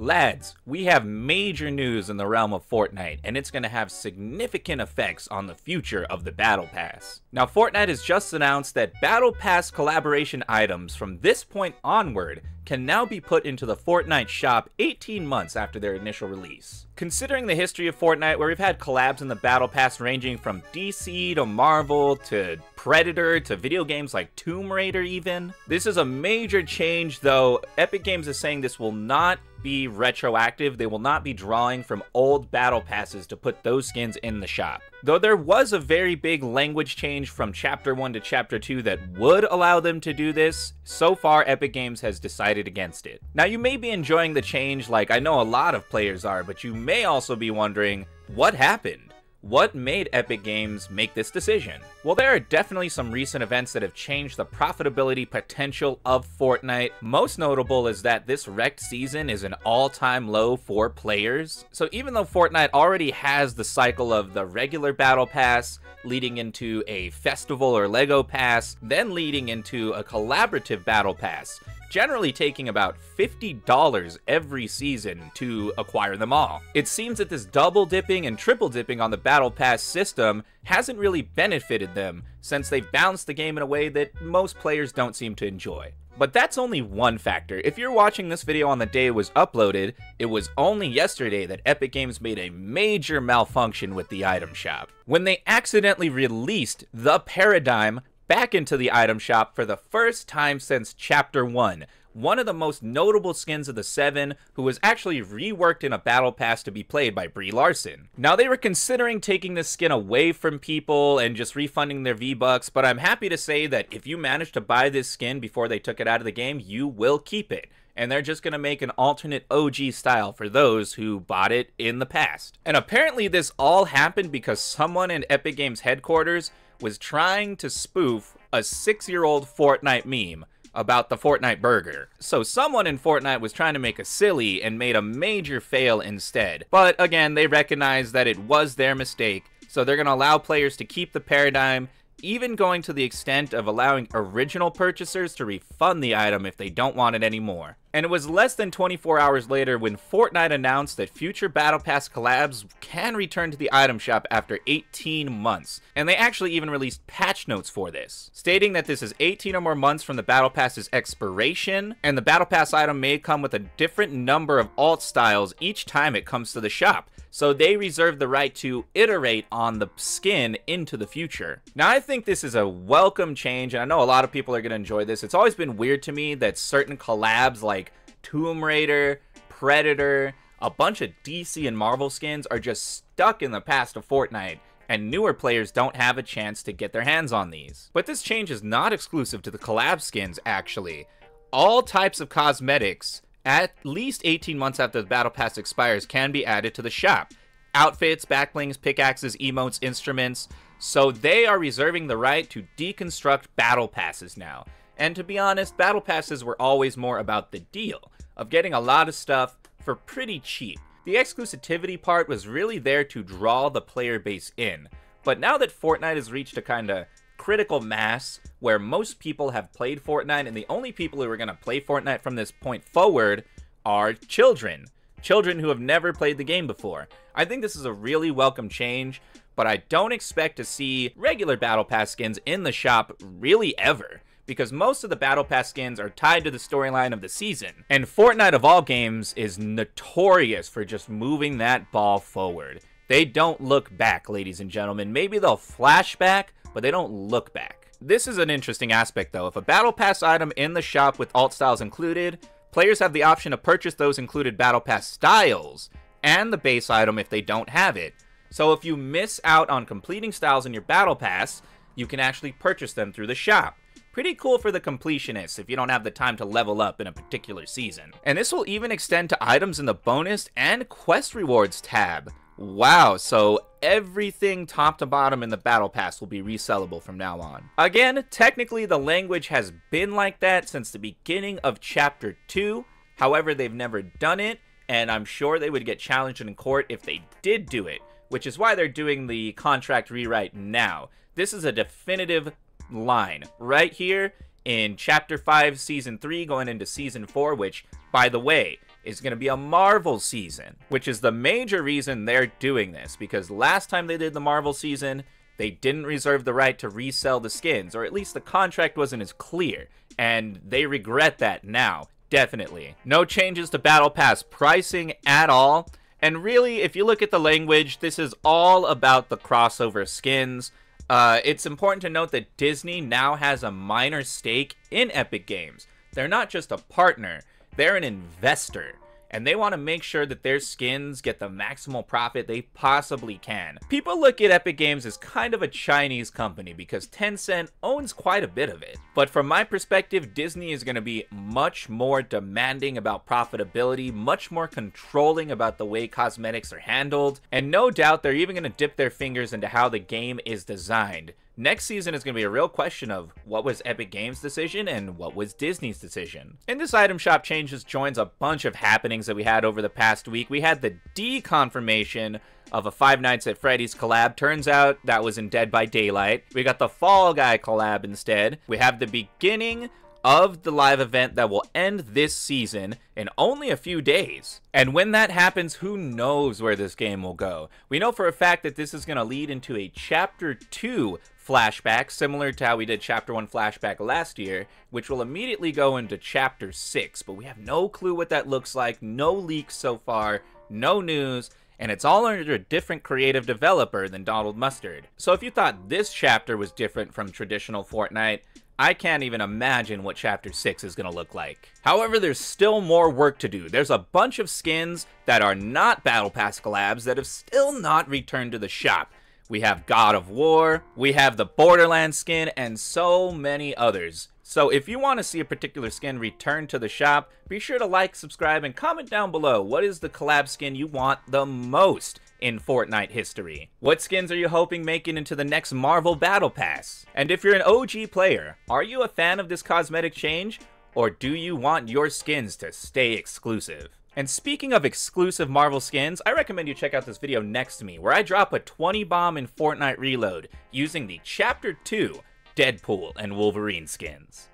Lads, we have major news in the realm of Fortnite, and it's going to have significant effects on the future of the Battle Pass. Now, Fortnite has just announced that Battle Pass collaboration items from this point onward can now be put into the Fortnite shop 18 months after their initial release. Considering the history of Fortnite, where we've had collabs in the Battle Pass ranging from DC to Marvel to Predator to video games like Tomb Raider even, this is a major change though. Epic Games is saying this will not be retroactive. They will not be drawing from old battle passes to put those skins in the shop. Though there was a very big language change from chapter 1 to chapter 2 that would allow them to do this, so far Epic Games has decided against it. Now you may be enjoying the change like I know a lot of players are, but you may also be wondering, what happened? What made Epic Games make this decision? Well, there are definitely some recent events that have changed the profitability potential of Fortnite. Most notable is that this wrecked season is an all-time low for players. So even though Fortnite already has the cycle of the regular battle pass, leading into a festival or Lego pass, then leading into a collaborative battle pass, generally taking about $50 every season to acquire them all. It seems that this double dipping and triple dipping on the Battle Pass system hasn't really benefited them, since they've balanced the game in a way that most players don't seem to enjoy. But that's only one factor. If you're watching this video on the day it was uploaded, it was only yesterday that Epic Games made a major malfunction with the item shop. When they accidentally released the Paradigm back into the item shop for the first time since Chapter 1. One of the most notable skins of the 7, who was actually reworked in a battle pass to be played by Brie Larson. Now, they were considering taking this skin away from people and just refunding their V-Bucks, but I'm happy to say that if you managed to buy this skin before they took it out of the game, you will keep it and they're just going to make an alternate OG style for those who bought it in the past. And apparently this all happened because someone in Epic Games headquarters was trying to spoof a six-year-old Fortnite meme about the Fortnite burger. So someone in Fortnite was trying to make a silly and made a major fail instead. But again, they recognize that it was their mistake, so they're going to allow players to keep the paradigm even going to the extent of allowing original purchasers to refund the item if they don't want it anymore. And it was less than 24 hours later when Fortnite announced that future Battle Pass collabs can return to the item shop after 18 months. And they actually even released patch notes for this, stating that this is 18 or more months from the Battle Pass's expiration, and the Battle Pass item may come with a different number of alt styles each time it comes to the shop. So they reserve the right to iterate on the skin into the future. Now I think this is a welcome change, and I know a lot of people are going to enjoy this. It's always been weird to me that certain collabs like Tomb Raider, Predator, a bunch of DC and Marvel skins are just stuck in the past of Fortnite and newer players don't have a chance to get their hands on these. But this change is not exclusive to the collab skins, actually. All types of cosmetics at least 18 months after the Battle Pass expires, can be added to the shop. Outfits, backblings, pickaxes, emotes, instruments. So they are reserving the right to deconstruct Battle Passes now. And to be honest, Battle Passes were always more about the deal, of getting a lot of stuff for pretty cheap. The exclusivity part was really there to draw the player base in. But now that Fortnite has reached a kinda critical mass where most people have played Fortnite, and the only people who are going to play Fortnite from this point forward are children. Children who have never played the game before. I think this is a really welcome change, but I don't expect to see regular Battle Pass skins in the shop really ever because most of the Battle Pass skins are tied to the storyline of the season. And Fortnite of all games is notorious for just moving that ball forward. They don't look back, ladies and gentlemen. Maybe they'll flash back, but they don't look back. This is an interesting aspect though. If a Battle Pass item in the shop with alt styles included, players have the option to purchase those included Battle Pass styles and the base item if they don't have it. So if you miss out on completing styles in your Battle Pass, you can actually purchase them through the shop. Pretty cool for the completionists if you don't have the time to level up in a particular season. And this will even extend to items in the bonus and quest rewards tab. Wow, so everything top to bottom in the battle pass will be resellable from now on. Again, technically the language has been like that since the beginning of chapter 2. However, they've never done it, and I'm sure they would get challenged in court if they did do it, which is why they're doing the contract rewrite now. This is a definitive line right here in chapter 5 season 3 going into season 4 which by the way is going to be a Marvel season, which is the major reason they're doing this because last time they did the Marvel season, they didn't reserve the right to resell the skins, or at least the contract wasn't as clear, and they regret that now, definitely. No changes to Battle Pass pricing at all, and really, if you look at the language, this is all about the crossover skins. Uh, it's important to note that Disney now has a minor stake in Epic Games. They're not just a partner, they're an investor and they want to make sure that their skins get the maximal profit they possibly can. People look at Epic Games as kind of a Chinese company because Tencent owns quite a bit of it. But from my perspective, Disney is going to be much more demanding about profitability, much more controlling about the way cosmetics are handled, and no doubt they're even going to dip their fingers into how the game is designed. Next season is going to be a real question of what was Epic Games' decision and what was Disney's decision. In this item shop changes joins a bunch of happenings that we had over the past week. We had the deconfirmation of a Five Nights at Freddy's collab. Turns out that was in Dead by Daylight. We got the Fall Guy collab instead. We have the beginning of the live event that will end this season in only a few days. And when that happens, who knows where this game will go? We know for a fact that this is going to lead into a Chapter 2 flashback, similar to how we did Chapter 1 flashback last year, which will immediately go into Chapter 6. But we have no clue what that looks like, no leaks so far, no news, and it's all under a different creative developer than Donald Mustard. So if you thought this chapter was different from traditional Fortnite, I can't even imagine what Chapter 6 is going to look like. However, there's still more work to do. There's a bunch of skins that are not Battle Pass collabs that have still not returned to the shop. We have God of War, we have the Borderlands skin, and so many others. So if you want to see a particular skin return to the shop, be sure to like, subscribe, and comment down below what is the collab skin you want the most in Fortnite history. What skins are you hoping make it into the next Marvel Battle Pass? And if you're an OG player, are you a fan of this cosmetic change? Or do you want your skins to stay exclusive? And speaking of exclusive Marvel skins, I recommend you check out this video next to me, where I drop a 20 bomb in Fortnite Reload using the Chapter 2 Deadpool and Wolverine skins.